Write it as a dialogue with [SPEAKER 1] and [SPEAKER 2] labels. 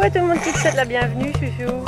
[SPEAKER 1] ouais, tout le monde qui te souhaite la bienvenue, chouchou.